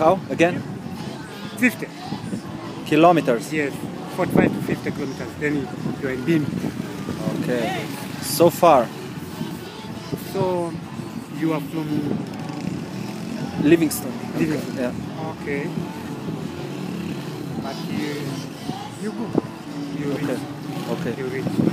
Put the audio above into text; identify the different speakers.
Speaker 1: How? Again?
Speaker 2: 50.
Speaker 1: Kilometers.
Speaker 2: Yes, 45 to 50 kilometers. Then you are in Bim.
Speaker 1: Okay. So far,
Speaker 2: So you are from
Speaker 1: Livingstone.
Speaker 2: Livingstone.
Speaker 1: Yeah.
Speaker 2: Okay. But you, you go. You
Speaker 1: Okay.
Speaker 2: reach.
Speaker 1: Okay.
Speaker 2: You reach.